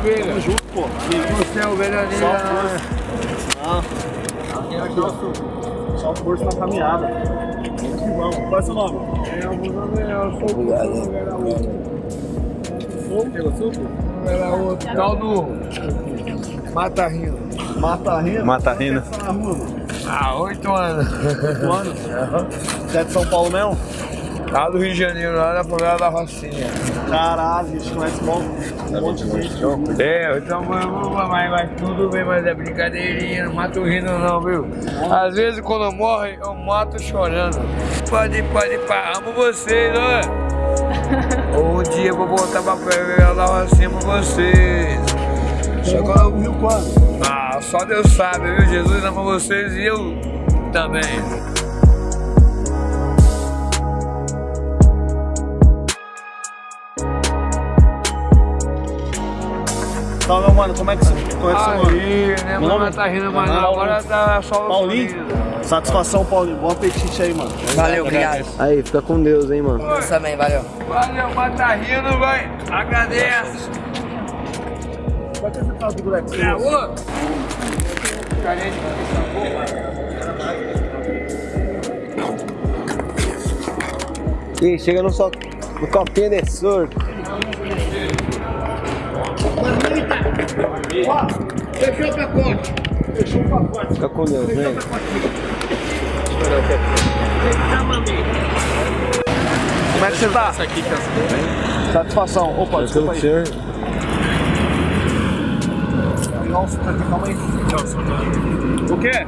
ovelha. Tamo junto, pô. E você é ovelha ali. Só né? força. Ah. Só força na caminhada. Vamos que vamos. Qual é o seu nome? É, eu vou ver, eu sou o era outro. Pegou suco? Era outro. Tal do Mata Rino. Mata Rina. Mata Rina. Você tá? Há oito anos. Oito anos? Você é de São Paulo mesmo? Lá do Rio de Janeiro, lá na favela da Rocinha. Caralho, a gente conhece bom, um monte de gente. É, então, mas, mas, mas tudo bem, mas é brincadeirinha, não mato rindo não, viu? Às vezes quando eu morro, eu mato chorando. Pode, pode, pá, amo vocês, olha. Um dia eu vou voltar pra favela da Rocinha pra vocês. Chegou no Rio quando? Ah, só Deus sabe, viu? Jesus ama vocês e eu também. Então, meu mano, como é que você como é que você mora? Aí, né, Meu nome? mano, tá rindo, mas Ah, agora tá só o Paulinho? Satisfação, Paulinho. Bom apetite aí, mano. Valeu, obrigado. Aí, fica com Deus, hein, mano. Você também, valeu. Valeu, mas tá rindo, vai. Agradece. Qual que é essa? É, ô. E chega no, só, no copinho de surto. Fechou o pacote. Fica com Deus, vem. Como é que você tá? Satisfação. Opa, desculpa aí. senhor. Nossa, tá aqui, calma aí. O quê?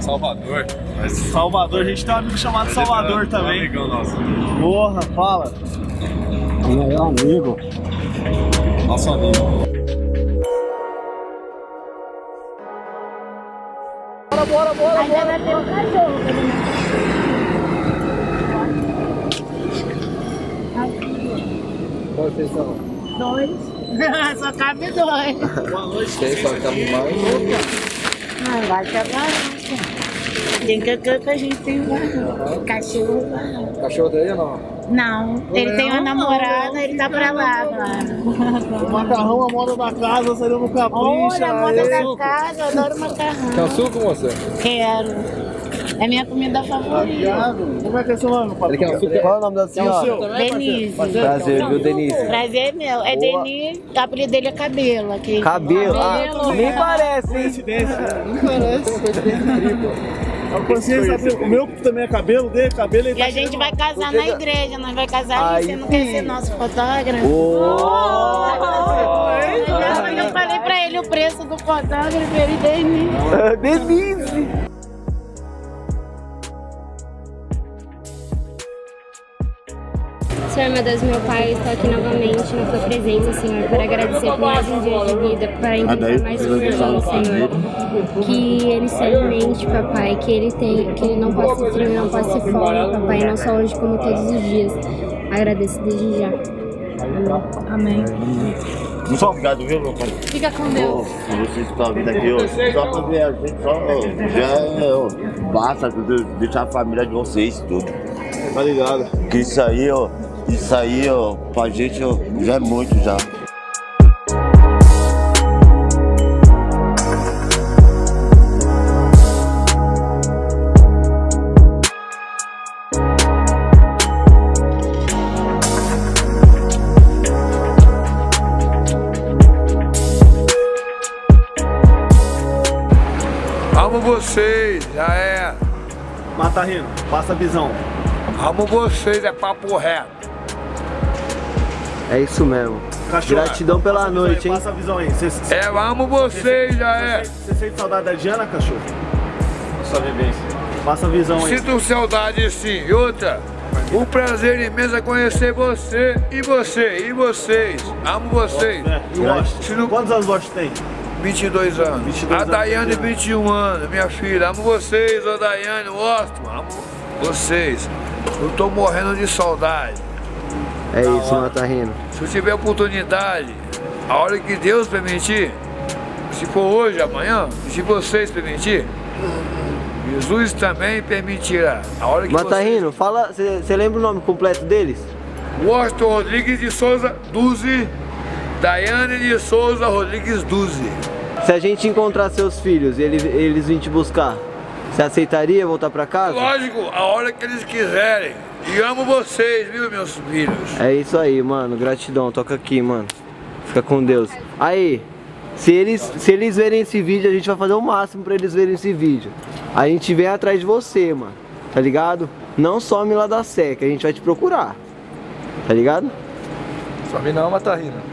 Salvador. Salvador, a gente tem um amigo chamado Salvador também. amigão nosso. Porra, fala. Meu amigo. Nosso amigo. Ainda vai ter um cachorro. Qual vocês são? Dois. Só cabe dois. Vocês só cabe mais. Não vai acabar. não. Tem cacã que a gente tem lá. Cachorro lá. Cachorro dele ou não? Não, ele tem uma namorada, ele tá pra lá agora. O macarrão, a moda da casa, você não capricha. Olha a moda da casa, eu adoro macarrão. Quer suco, moça? Quero. É minha comida favorita. Como é que é seu nome, papai? Qual é o nome da senhora? Denise. Prazer, viu, Denise? Prazer é meu. É Denise, o apelido dele é Cabelo. Aqui. Cabelo? Ah, Cabelo. nem parece, hein? Coincidência. Não parece. A consciência, sabe, o meu também é cabelo dele, cabelo ele E a gente vai casar na igreja, nós vai casar Aí ali, você não quer ser nosso fotógrafo? Eu falei pra ele o preço do fotógrafo, ele Denise. Denise! Senhor, meu Deus, meu Pai, estou aqui novamente na tua presença, Senhor, para agradecer por mais um dia de vida, para encontrar mais um irmão, Senhor. Que ele se alimente, papai, que ele tem, que ele não passe frio, não passe fome, papai, não só hoje como todos os dias. Agradeço desde já. Amém. Muito obrigado, viu, meu pai? Fica com Deus. Ó, vocês estão vindo aqui, ó. Só pra ver a gente, só, já ó, basta de- deixar a família de vocês tudo. Tá ligado? Que isso aí, ó, isso aí, ó, pra gente, ó, já é muito já. Amo vocês, já é. Mata rindo, passa a visão. Amo vocês, é papo reto. É isso mesmo. Cachorro, Gratidão pela passa a noite, aí, hein? Passa a visão aí. Você, você, É, amo vocês, já é. você sente saudade da Diana, cachorro? Sua vivência. Passa a visão aí. Sinto saudade sim. E outra, um prazer imenso é conhecer você e você e vocês. Amo vocês. É, o? Se não- Quantos anos o Washington tem? 22 anos. 22 a Daiane, 21 21 anos, minha filha. Amo vocês, ô Daiane, Washington. Amo vocês. Eu tô morrendo de saudade. É isso, Mata Rino. Se eu tiver oportunidade, a hora que Deus permitir, se for hoje, amanhã, se vocês permitir, Jesus também permitirá. A hora que Matarrino, fala, você lembra o nome completo deles? Washington Rodrigues de Souza Duzi, Daiane de Souza Rodrigues Duzi. Se a gente encontrar seus filhos e eles, eles virem te buscar, você aceitaria voltar pra casa? Lógico, a hora que eles quiserem. E amo vocês, viu, meus filhos? É isso aí, mano. Gratidão. Toca aqui, mano. Fica com Deus. Aí, se eles, se eles verem esse vídeo, a gente vai fazer o máximo pra eles verem esse vídeo. A gente vem atrás de você, mano. Tá ligado? Não some lá da seca, a gente vai te procurar. Tá ligado? Some não, Matarrina.